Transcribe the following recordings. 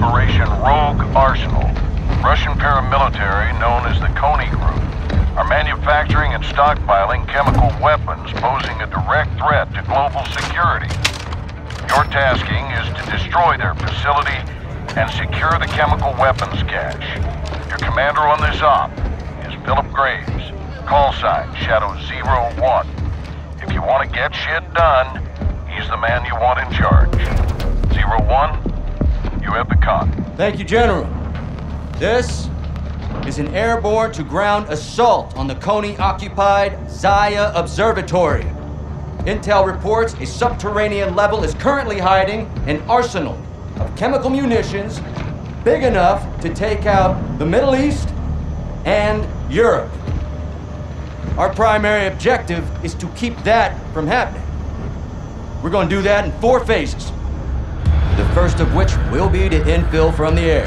Operation Rogue Arsenal. Russian paramilitary known as the Konni Group are manufacturing and stockpiling chemical weapons posing a direct threat to global security. Your tasking is to destroy their facility and secure the chemical weapons cache. Your commander on this op is Philip Graves. Call sign Shadow Zero One. If you want to get shit done, he's the man you want in charge. Zero One, you have the con. Thank you, General. This is an airborne to ground assault on the Konni occupied Zaya Observatory. Intel reports a subterranean level is currently hiding an arsenal of chemical munitions big enough to take out the Middle East and Europe. Our primary objective is to keep that from happening. We're going to do that in four phases. The first of which will be to infill from the air.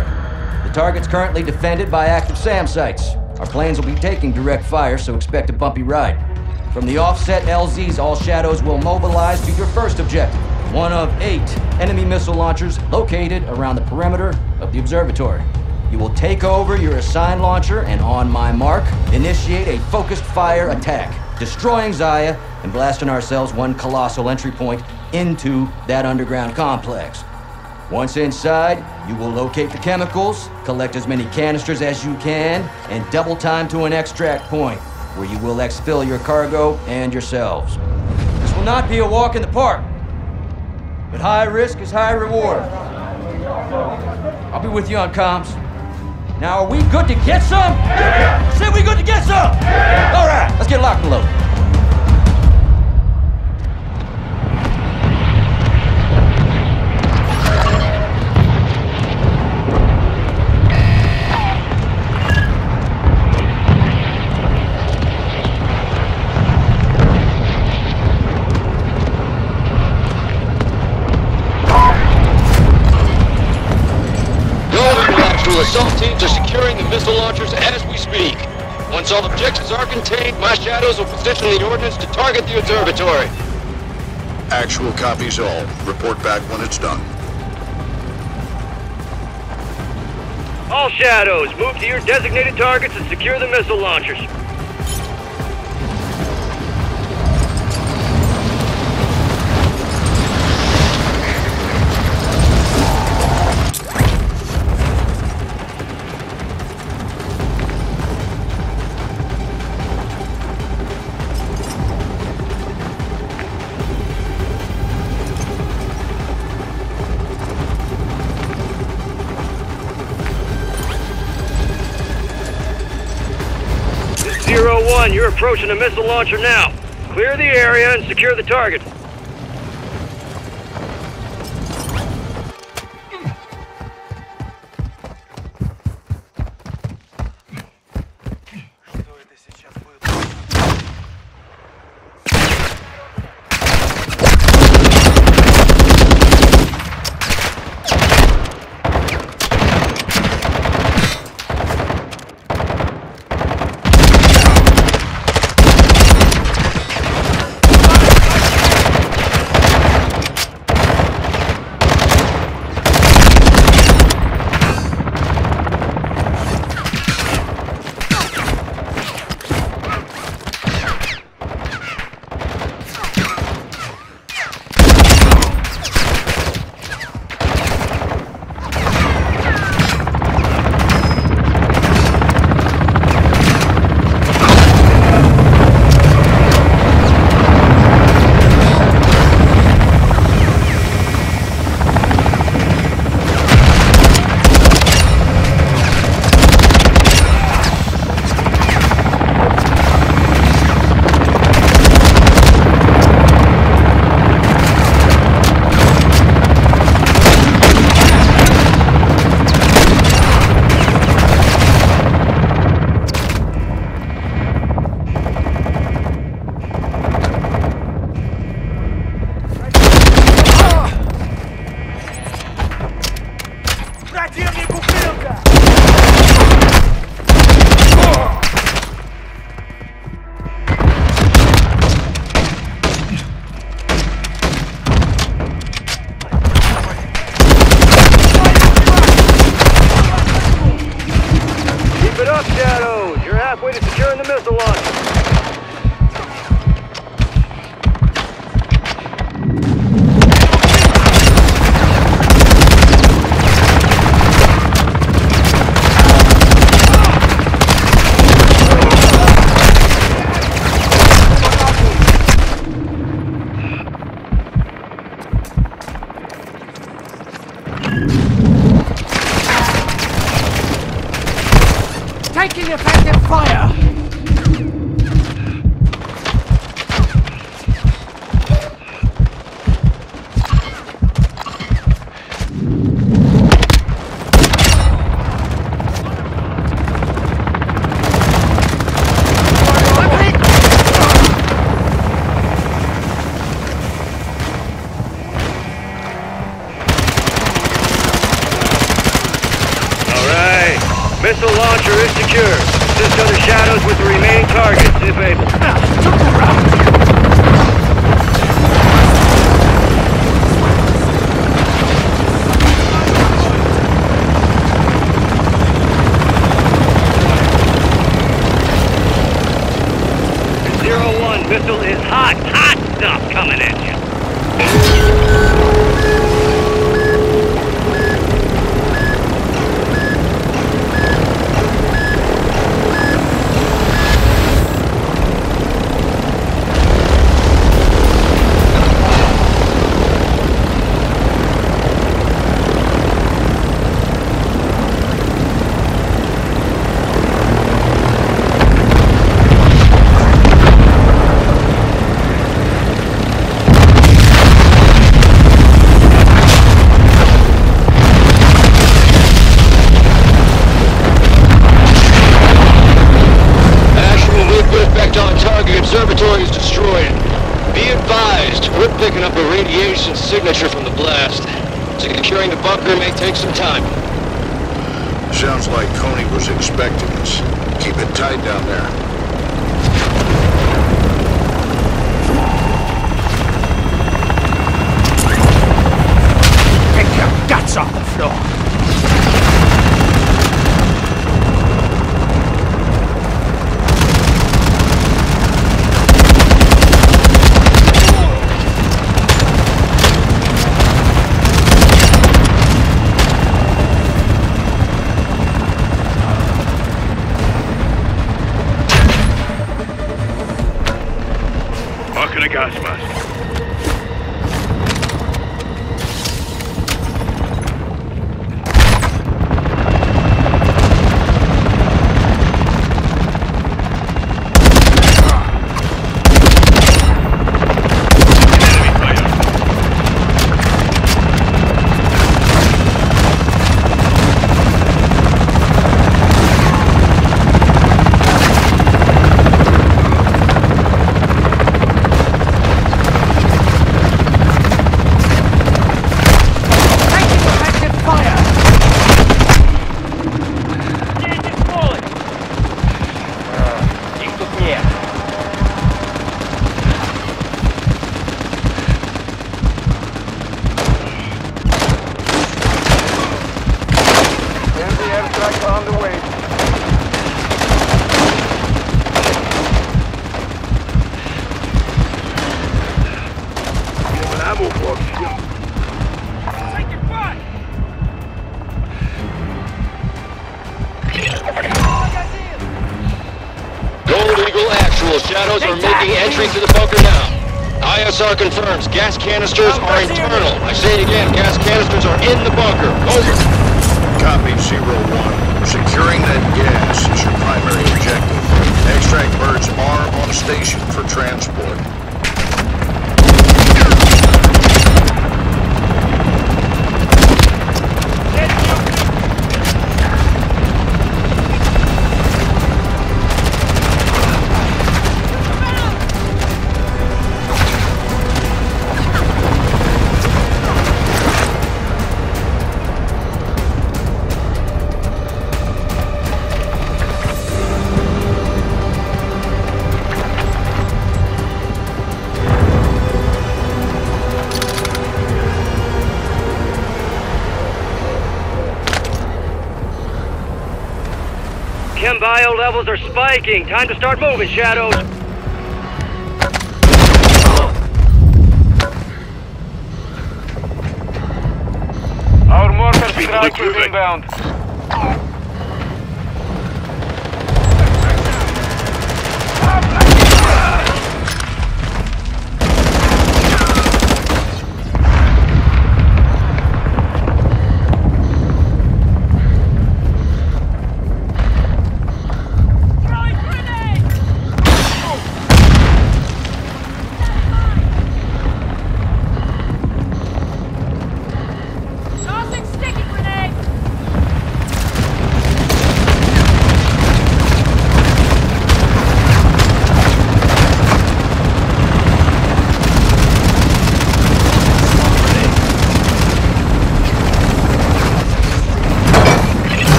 The target's currently defended by active SAM sites. Our planes will be taking direct fire, so expect a bumpy ride. From the offset LZs, all shadows will mobilize to your first objective. One of eight enemy missile launchers located around the perimeter of the observatory. You will take over your assigned launcher and on my mark, initiate a focused fire attack, destroying Zaya and blasting ourselves one colossal entry point into that underground complex. Once inside, you will locate the chemicals, collect as many canisters as you can, and double time to an extract point, where you will exfil your cargo and yourselves. This will not be a walk in the park, but high risk is high reward. I'll be with you on comms. Now, are we good to get some? Yeah! Say we good to get some? Yeah! All right, let's get locked and loaded. Missile launchers as we speak. Once all objectives are contained, my shadows will position the ordnance to target the observatory. Actual copies all. Report back when it's done. All shadows, move to your designated targets and secure the missile launchers. Approaching a missile launcher now. Clear the area and secure the target. Keep it up, Shadows. You're halfway to securing the missile launch. radar confirms gas canisters oh, are internal. I say it again, gas canisters are in the bunker. Over. Copy, Zero-One. Securing that gas is your primary objective. Extract birds are on station for transport. levels are spiking. Time to start moving, Shadows. Our mortar strike is inbound.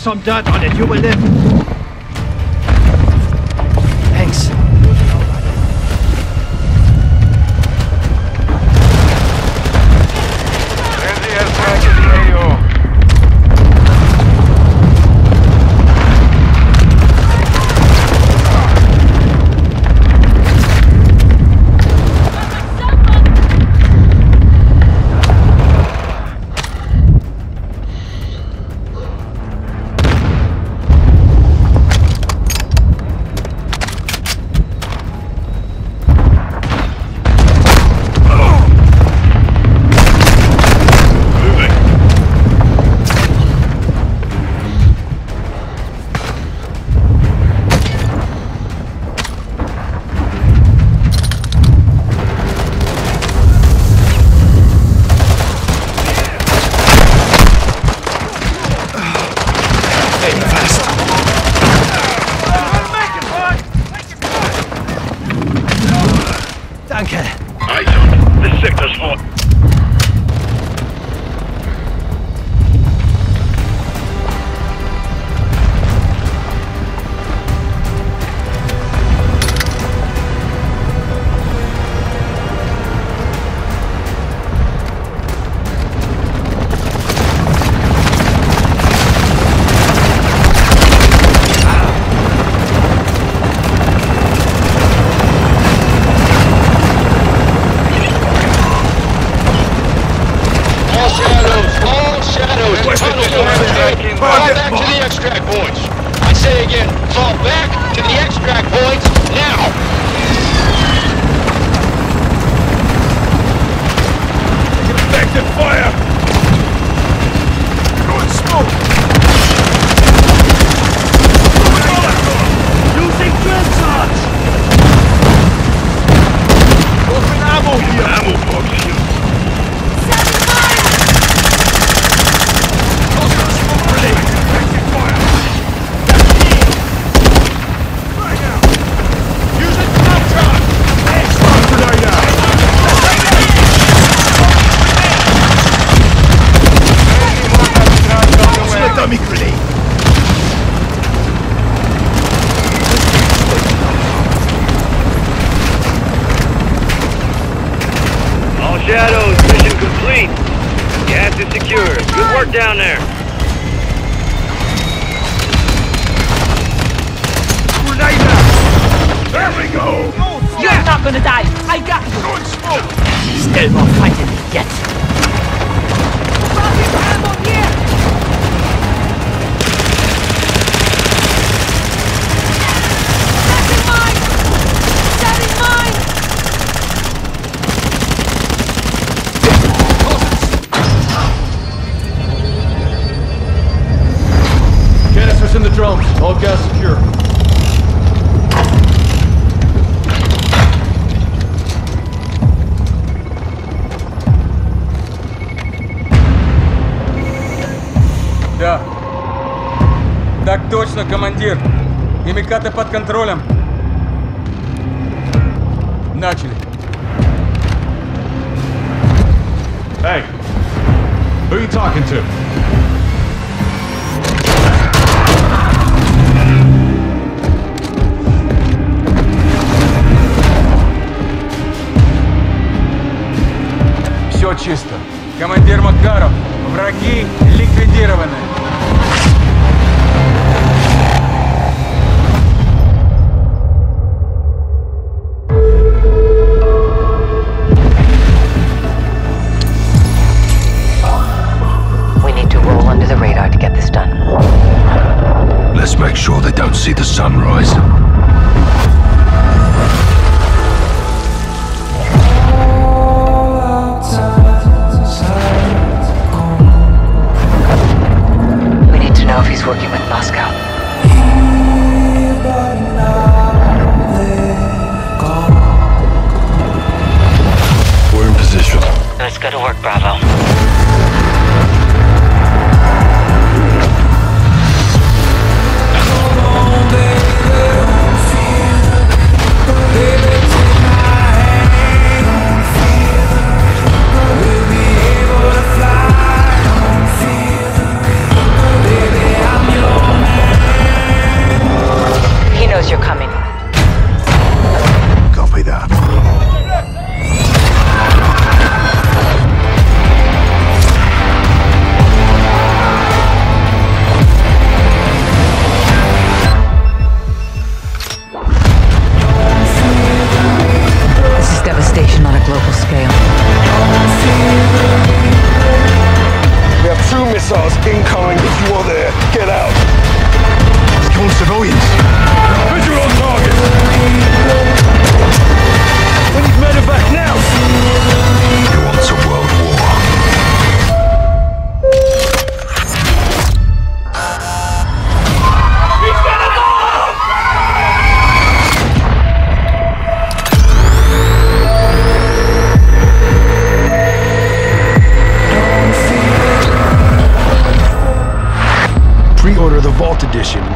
some dirt on it, you will live. Силикаты под контролем. Начали. Эй. who are you talking to? Все чисто. Командир Макаров, враги ликвидированы. sauce, incoming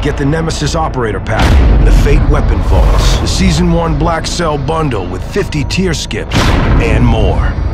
Get the Nemesis Operator Pack and the Fate Weapon Vaults, the Season 1 Black Cell Bundle with 50 tier skips, and more.